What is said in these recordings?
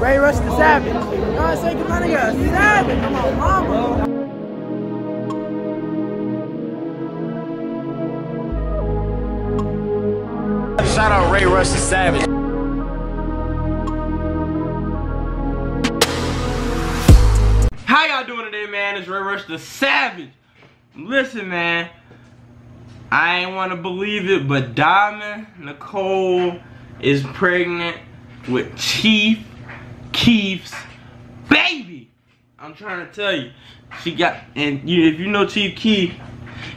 Ray Rush the Savage. You know what I'm saying? Come on, nigga, savage. Come on, mama. Shout out Ray Rush the Savage. How y'all doing today, man? It's Ray Rush the Savage. Listen, man. I ain't want to believe it, but Diamond Nicole is pregnant with Chief Keef's baby. I'm trying to tell you. She got, and you, if you know Chief mean,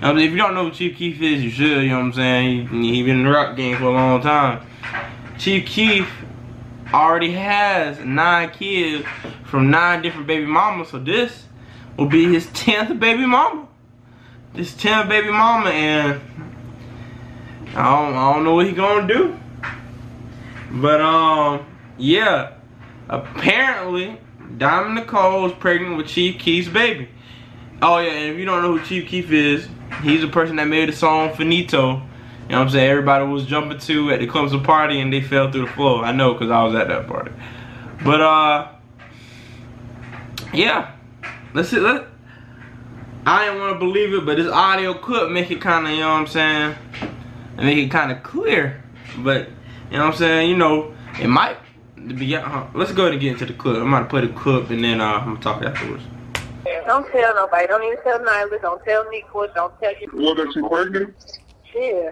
if you don't know who Chief Keef is, you should, you know what I'm saying? He, he been in the rock game for a long time. Chief Keef already has nine kids from nine different baby mamas, so this will be his 10th baby mama. This 10th baby mama, and I don't, I don't know what he gonna do. But, um, yeah. Apparently, Diamond Nicole is pregnant with Chief Keef's baby. Oh, yeah, and if you don't know who Chief Keef is, he's the person that made the song Faneto. You know what I'm saying? Everybody was jumping to at the Clemson party and they fell through the floor. I know because I was at that party. But, uh, yeah. Let's see. Let, I didn't want to believe it, but this audio could make it kind of, you know what I'm saying? And Make it kind of clear. But, you know what I'm saying? You know, it might be. Uh, let's go ahead and get into the clip. I'm going to play the clip and then uh, I'm going to talk afterwards. Don't tell nobody. Don't even tell Nyla. Don't tell Nico. Don't tell you. Well, that you pregnant? Yeah.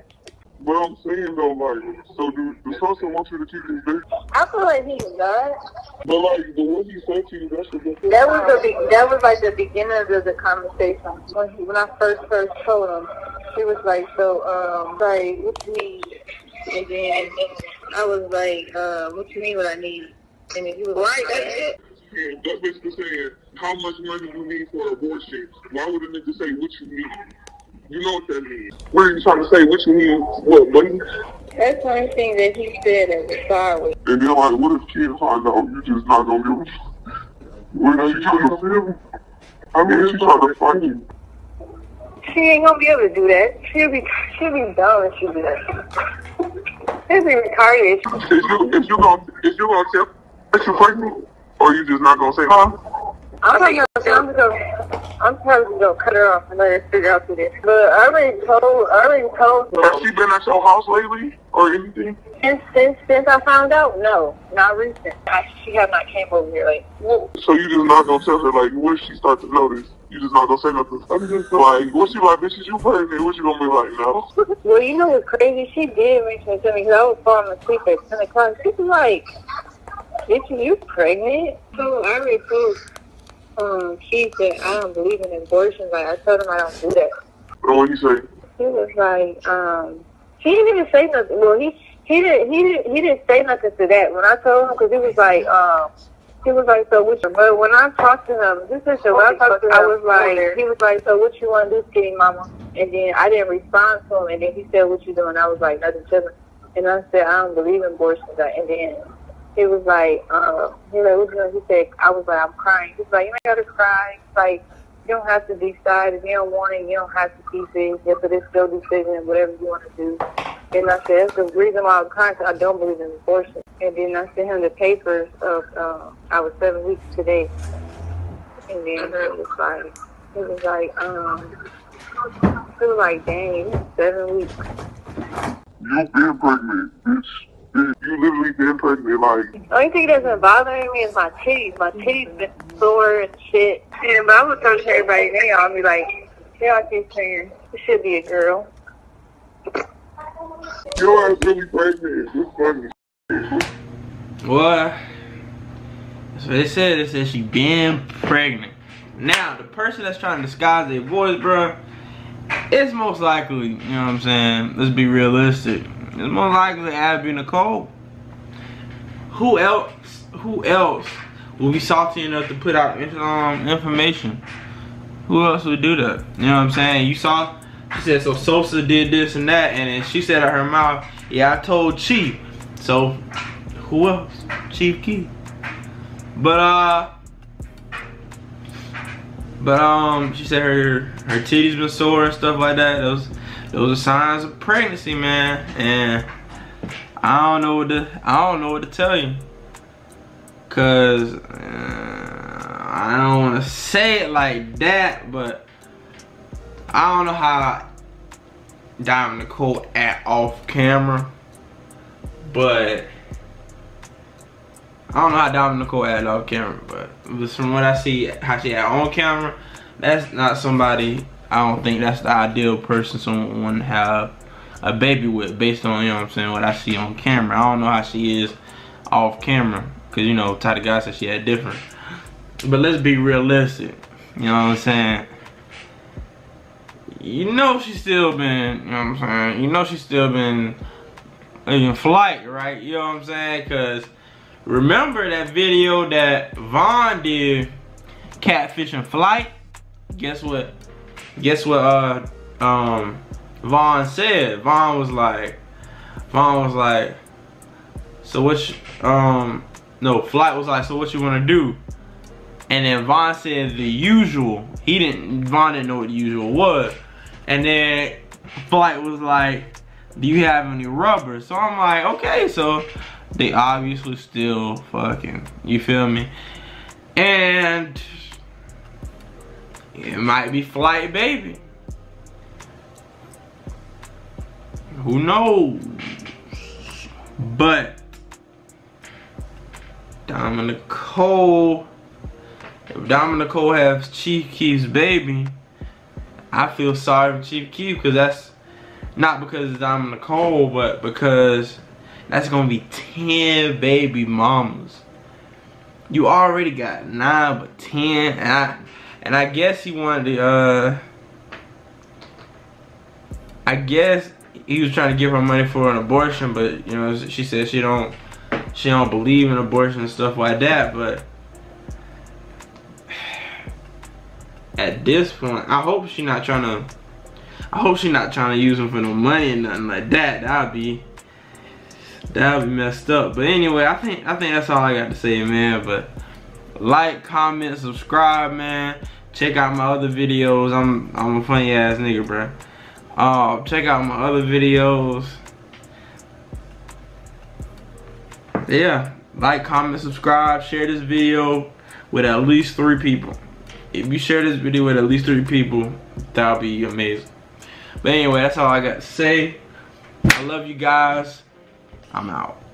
But I'm saying though, like, so do the person wants you to keep this baby? I feel like he's not. But like, the way he said to you, that's the difference. That was the be- that was like the beginning of the conversation when he, when I first first told him. He was like, so um, like what you need? And then I was like, uh, what you mean? What I need? And then he was right. That's it. Yeah, that's basically saying how much money you need for abortion. Why would a nigga say what you need? You know what that means. What are you trying to say? What you need? What money? That's one thing that he said at the start. Was, And then like, what if kids find out you just not gonna give them? What are you trying to feel? I mean, she trying to find you. she ain't gonna be able to do that. She'll be she'll be dumb if she do that. She'll retarded. If you if you gonna if you gonna tell that you pregnant, or you just not gonna say huh? I'm not gonna say I'm just gonna I'm probably gonna cut her off and let her figure out who this. But I already told I already told her Has she been at your house lately or anything? since since since I found out, no, not recent. I, she have not came over here like whoa. So you just not gonna tell her like when she start to notice? You just not gonna say nothing. I'm just like, what's she like, bitch? Is you pregnant? What you gonna be like now? Well, you know what's crazy? She did mention it to me because I was falling asleep at 10 o'clock. She was like, bitch, are you pregnant? So I already told um, Keef that I don't believe in abortions. Like, I told him I don't do that. What you say? He was like, um, he didn't even say nothing. Well, he, he didn't, he didn't, he didn't say nothing to that. When I told him, because he was like, um, he was like, so what you, but when I talked to him, this is when I talked to him, I was like, he was like, so what you want to do, skinny mama? And then I didn't respond to him, and then he said, what you doing? I was like, nothing, chilling. And I said, I don't believe in abortions. And then he was like, uh, he was like, you doing? He said, I was like, I'm crying. He's like, you ain't gotta cry. It's like, you don't have to decide. If you don't want it, you don't have to keep it. Yes, it is your decision, whatever you want to do. And I said, that's the reason why I'm crying, 'cause I don't believe in abortion. And then I sent him the papers of, uh, I was seven weeks today. And then it was like, it was like, um, it was like, dang, seven weeks. You been pregnant, bitch. You literally been pregnant, like, The only thing that's been bothering me is my titties. My titties been sore and shit. And but I would tell everybody now, I'll be like, y'all keep saying it should be a girl. your ass really pregnant. It's funny. Well, so they said they said she been pregnant. Now the person that's trying to disguise their voice, bro, it's most likely, you know what I'm saying. Let's be realistic. It's most likely Abby Nicole. Who else? Who else will be salty enough to put out um, information? Who else would do that? You know what I'm saying? You saw. She said so. Sosa did this and that, and then she said out her mouth, "Yeah, I told Chief." So who else? Chief Keef. But uh but um she said her her titties been sore and stuff like that. Those are signs of pregnancy, man. And I don't know what to I don't know what to tell you. Cause uh, I don't want to say it like that, but I don't know how Diamond Nicole act off camera, but I don't know how Diamond Nicole act off camera, but just from what I see, how she act on camera, that's not somebody. I don't think that's the ideal person someone have a baby with, based on you know what I'm saying, what I see on camera. I don't know how she is off camera. Cause you know, Tati God said she had different. But let's be realistic. You know what I'm saying? You know she's still been, you know what I'm saying? You know she's still been in flight, right? You know what I'm saying? Cause remember that video that Von did, catfishing flight? Guess what? Guess what uh um Von said? Von was like, Von was like, so what um no, Flight was like, so what you wanna do? And then Von said the usual. He didn't, Von didn't know what the usual was. And then Flight was like, do you have any rubber? So I'm like, okay, so they obviously still fucking, you feel me? And might be Flight Baby. Who knows? But Diamond Nicole. If Diamond Nicole has Chief Keef's baby, I feel sorry for Chief Keef because that's not because it's Diamond Nicole, but because that's gonna be 10 baby mamas. You already got nine, but 10, and I, and I guess he wanted to, uh, I guess he was trying to give her money for an abortion, but you know, she said she don't she don't believe in abortion and stuff like that, but at this point, I hope she not trying to, I hope she not trying to use him for no money and nothing like that. That'd be, that'd be messed up. But anyway, I think, I think that's all I got to say, man. But like, comment, subscribe, man. Check out my other videos. I'm, I'm a funny ass nigga, bro. Uh, check out my other videos. yeah, like, comment, subscribe, share this video with at least three people. If you share this video with at least three people, that'll be amazing. But anyway, that's all I got to say. I love you guys. I'm out.